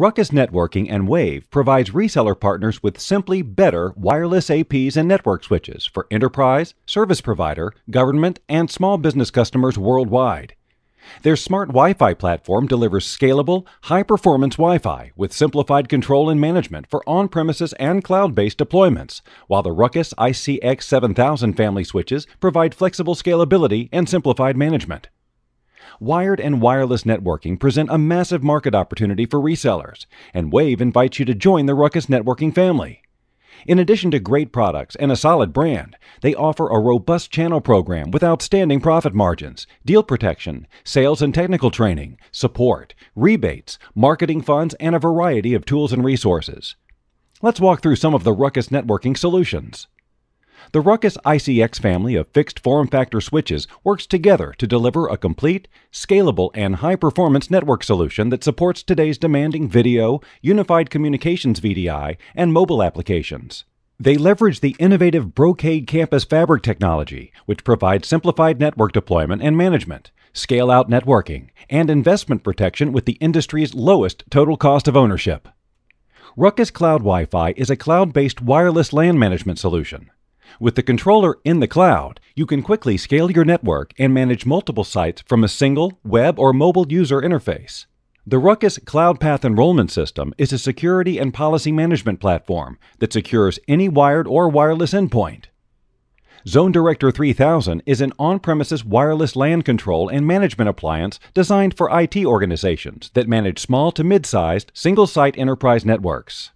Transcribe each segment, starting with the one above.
Ruckus Networking and WAV provides reseller partners with simply better wireless APs and network switches for enterprise, service provider, government, and small business customers worldwide. Their smart Wi Fi platform delivers scalable, high performance Wi Fi with simplified control and management for on premises and cloud based deployments, while the Ruckus ICX 7000 family switches provide flexible scalability and simplified management wired and wireless networking present a massive market opportunity for resellers, and WAV invites you to join the Ruckus Networking family. In addition to great products and a solid brand, they offer a robust channel program with outstanding profit margins, deal protection, sales and technical training, support, rebates, marketing funds, and a variety of tools and resources. Let's walk through some of the Ruckus networking solutions. The Ruckus ICX family of fixed form factor switches works together to deliver a complete, scalable, and high performance network solution that supports today's demanding video, unified communications VDI, and mobile applications. They leverage the innovative Brocade Campus Fabric technology, which provides simplified network deployment and management, scale out networking, and investment protection with the industry's lowest total cost of ownership. Ruckus Cloud Wi Fi is a cloud based wireless LAN management solution. With the controller in the cloud, you can quickly scale your network and manage multiple sites from a single web or mobile user interface. The Ruckus Cloudpath Enrollment System is a security and policy management platform that secures any wired or wireless endpoint. ZoneDirector 3000 is an on premises wireless LAN control and management appliance designed for IT organizations that manage small to mid sized single site enterprise networks.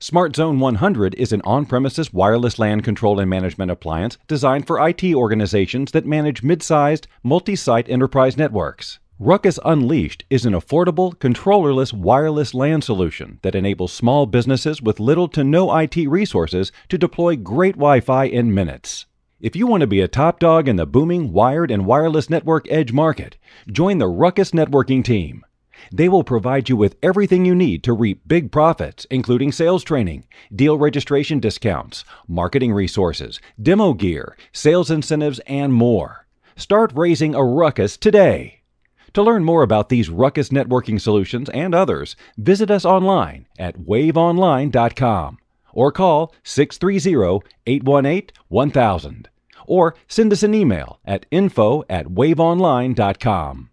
SmartZone 100 is an on premises wireless LAN control and management appliance designed for IT organizations that manage mid sized, multi site enterprise networks. Ruckus Unleashed is an affordable, controllerless wireless LAN solution that enables small businesses with little to no IT resources to deploy great Wi Fi in minutes. If you want to be a top dog in the booming wired and wireless network edge market, join the Ruckus Networking team. They will provide you with everything you need to reap big profits, including sales training, deal registration discounts, marketing resources, demo gear, sales incentives, and more. Start raising a ruckus today. To learn more about these ruckus networking solutions and others, visit us online at wavonline.com or call 630 818 1000 or send us an email at info at wavonline.com.